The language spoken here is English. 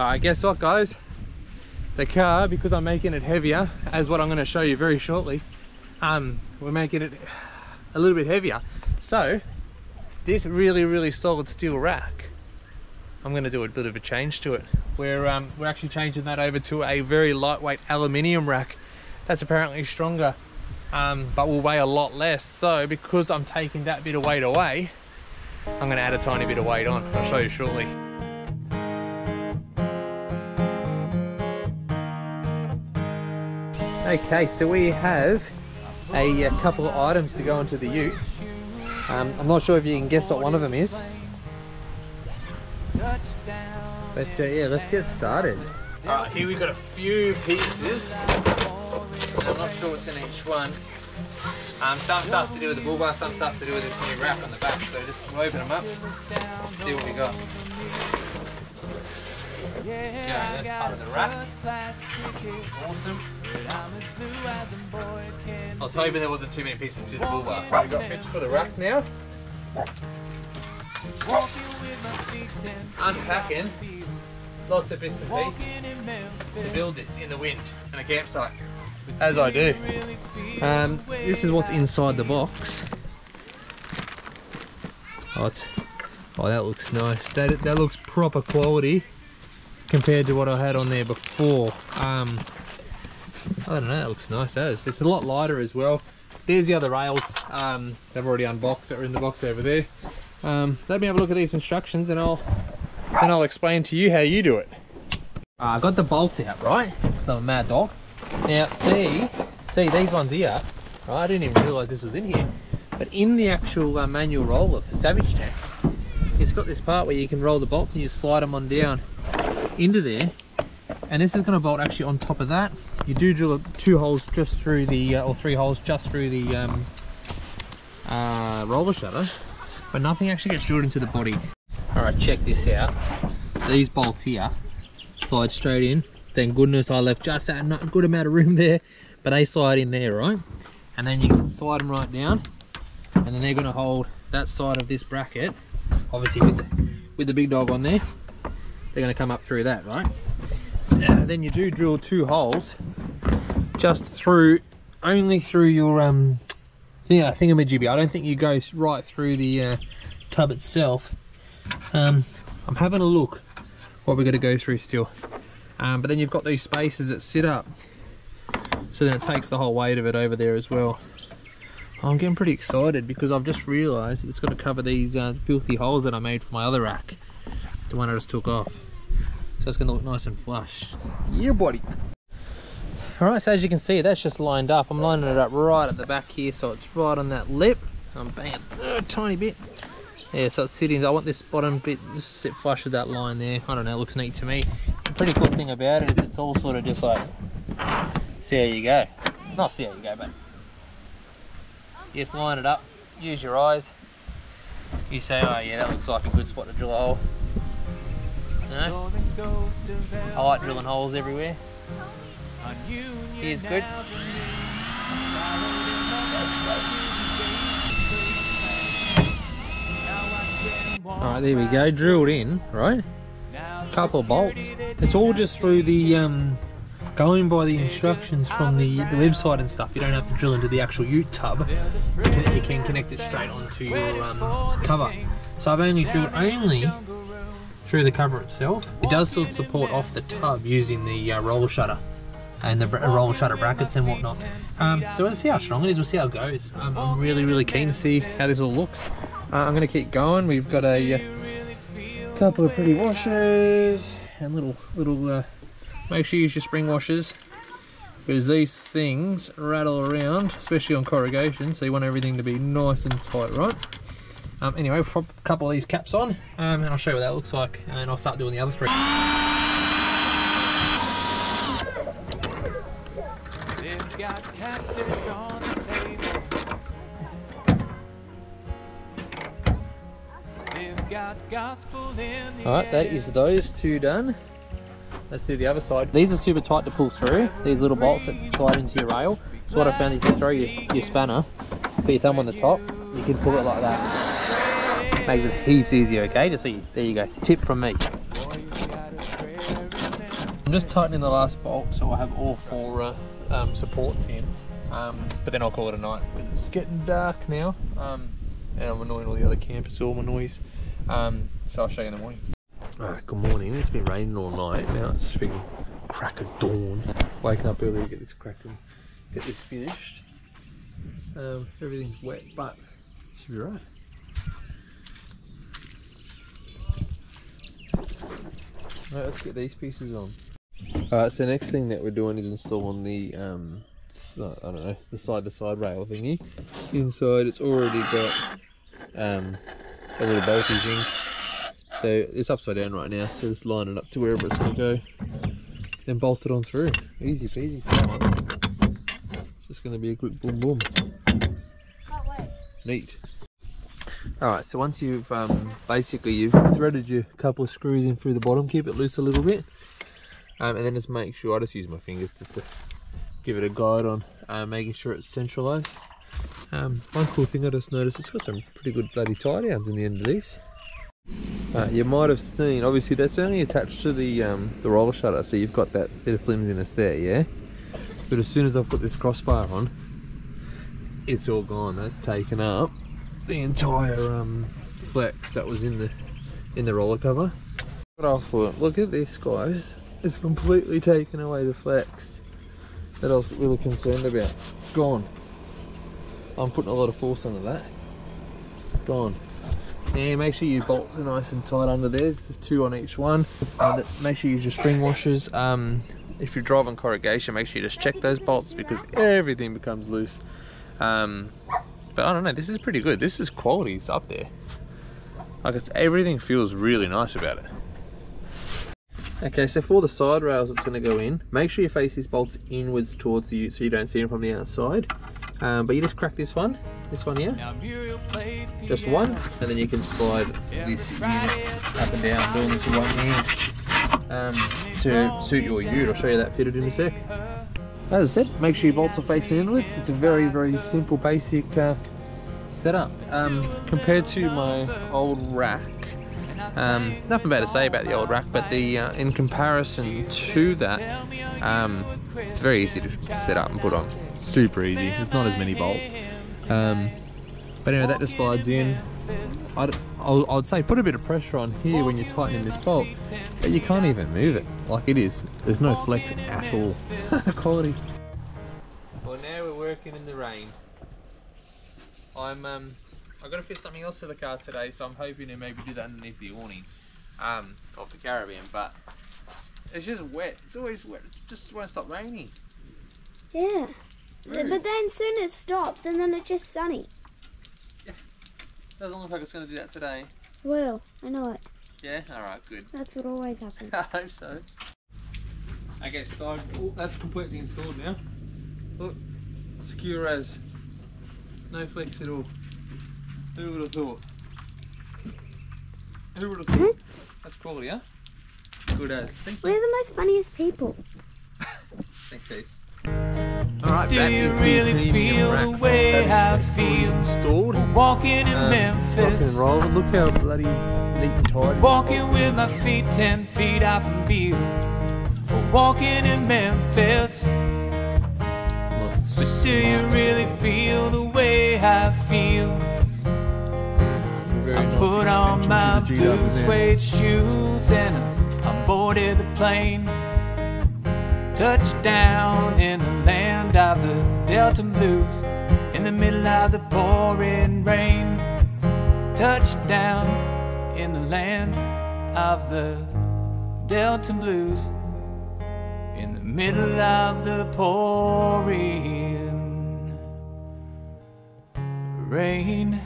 Alright, guess what guys? The car, because I'm making it heavier, as what I'm going to show you very shortly, um, we're making it a little bit heavier. So, this really, really solid steel rack, I'm going to do a bit of a change to it. We're, um, we're actually changing that over to a very lightweight aluminium rack that's apparently stronger, um, but will weigh a lot less. So, because I'm taking that bit of weight away, I'm going to add a tiny bit of weight on. I'll show you shortly. Okay, so we have a, a, couple of items to go into the ute. Um, I'm not sure if you can guess what one of them is. But uh, yeah, let's get started. Alright, here we've got a few pieces. I'm not sure what's in each one. Um, some stuff's to do with the bull bar, some stuff's to do with this new wrap on the back. So just open them up, see what we got. Okay, that's part of the rack. Awesome. I was hoping there wasn't too many pieces to the bull bar. So we've got bits for the rack now. Unpacking lots of bits and pieces to build this in the wind in a campsite. As I do. Um, this is what's inside the box. Oh, oh, that looks nice. That, that looks proper quality compared to what I had on there before. Um, I don't know, that looks nice as. It's a lot lighter as well. There's the other rails. Um, they've already unboxed. They're in the box over there. Um, let me have a look at these instructions and I'll then I'll explain to you how you do it. Uh, I got the bolts out, right? Because I'm a mad dog. Now, see, see these ones here, right? I didn't even realise this was in here. But in the actual uh, manual roller for Savage Tech, it's got this part where you can roll the bolts and you slide them on down into there. And this is going to bolt actually on top of that. You do drill two holes just through the, uh, or three holes just through the um, uh, roller shutter, but nothing actually gets drilled into the body. All right, check this out. These bolts here slide straight in. Thank goodness I left just a good amount of room there, but they slide in there, right? And then you can slide them right down, and then they're gonna hold that side of this bracket, obviously with the, with the big dog on there, they're gonna come up through that, right? then you do drill two holes just through, only through your um, yeah, thingamajiggy. I don't think you go right through the uh, tub itself. Um, I'm having a look what we're going to go through still. Um, but then you've got these spaces that sit up. So then it takes the whole weight of it over there as well. I'm getting pretty excited because I've just realised it's going to cover these uh, filthy holes that I made for my other rack. The one I just took off. So it's going to look nice and flush. Yeah, buddy. Alright, so as you can see, that's just lined up. I'm lining it up right at the back here, so it's right on that lip. I'm banging a tiny bit. Yeah, so it's sitting, I want this bottom bit just to sit flush with that line there. I don't know, it looks neat to me. The pretty cool thing about it is it's all sort of just like, see how you go. Not see how you go, but just line it up, use your eyes. You say, oh yeah, that looks like a good spot to drill a hole. No? I like drilling holes everywhere. Here's good. Alright, there we go, drilled in, right? Couple bolts. It's all just through the, um, going by the instructions from the, the website and stuff. You don't have to drill into the actual ute tub. You can, you can connect it straight onto your um, cover. So I've only drilled only through the cover itself. It does still support off the tub using the uh, roller shutter and the roller shutter brackets and whatnot. Um, so we'll see how strong it is, we'll see how it goes. Um, I'm really, really keen to see how this all looks. Uh, I'm going to keep going. We've got a uh, couple of pretty washers and little, little, uh, make sure you use your spring washers because these things rattle around, especially on corrugation, so you want everything to be nice and tight, right? Um, anyway, pop a couple of these caps on um, and I'll show you what that looks like and then I'll start doing the other three. Alright, that is those two done. Let's do the other side. These are super tight to pull through, these little bolts that slide into your rail. So what I found, if you throw your, your spanner, put your thumb on the top, you can pull it like that. Makes it heaps easier, okay? Just so you, there you go. Tip from me. I'm just tightening the last bolt so I have all four uh, um, supports in. Um, but then I'll call it a night. It's getting dark now. Um, and I'm annoying all the other campers, with all my noise. Um, so I'll show you in the morning. Alright, good morning. It's been raining all night. Now it's freaking crack of dawn. Waking up early to get this cracked and get this finished. Um, everything's wet, but it should be right. Right, let's get these pieces on. Alright, so next thing that we're doing is installing the, um, I don't know, the side-to-side -side rail thingy. Inside it's already got um, a little bolty thing. So it's upside down right now, so just line it up to wherever it's going to go. Then bolt it on through. Easy peasy. It's just going to be a quick boom boom. Neat. Alright, so once you've um, basically you've threaded your couple of screws in through the bottom, keep it loose a little bit. Um, and then just make sure, I just use my fingers just to give it a guide on uh, making sure it's centralised. Um, one cool thing I just noticed, it's got some pretty good bloody tie downs in the end of these. Uh, you might have seen, obviously that's only attached to the um, the roller shutter, so you've got that bit of flimsiness there, yeah? But as soon as I've put this crossbar on, it's all gone. That's taken up the entire um, flex that was in the in the roller cover. But I thought, look at this guys, it's completely taken away the flex that I was really concerned about. It's gone. I'm putting a lot of force under that. Gone. Yeah, make sure your bolts are nice and tight under there. There's two on each one. Uh, make sure you use your spring washers. Um, if you're driving corrugation, make sure you just check those bolts because everything becomes loose. Um, but I don't know, this is pretty good. This is quality, it's up there. Like it's everything feels really nice about it. Okay, so for the side rails it's going to go in, make sure you face these bolts inwards towards you so you don't see them from the outside. Um, but you just crack this one, this one here, just one, and then you can slide this unit up and down doing this one hand um, to suit your ute. I'll show you that fitted in a sec. As I said, make sure your bolts are facing inwards. It's a very, very simple, basic uh, setup. Um, compared to my old rack, um, nothing bad to say about the old rack, but the uh, in comparison to that, um, it's very easy to set up and put on super easy. There's not as many bolts. Um, but anyway, that just slides in. I'd, I'd say put a bit of pressure on here when you're tightening this bolt, but you can't even move it like it is. There's no flex at all. Quality. Well, now we're working in the rain. I'm um, I've got to fit something else to the car today, so I'm hoping to maybe do that underneath the awning um, of the caravan. But it's just wet. It's always wet. It just won't stop raining. Yeah. But then soon it stops and then it's just sunny. Yeah. Doesn't look like it's going to do that today. Well, I know it. Yeah? Alright, good. That's what always happens. I hope so. Okay, so oh, that's completely installed now. Look, secure as. No flex at all. Who would have thought? Who would have thought? that's quality, huh? Good as. Thank you. We're the most funniest people. Thanks, Ace. Alright, Do you really feel the way I feel? Installed. Walking in um, Memphis. Rock and roll. Look how bloody neat and tidy. Walking with my feet ten feet off the Beale. Walking in Memphis. But do you really feel the way I feel? I put on my blue suede shoes and I boarded the plane. Touchdown in the land of the Delta Blues, in the middle of the pouring rain. Touchdown in the land of the Delta Blues, in the middle of the pouring rain.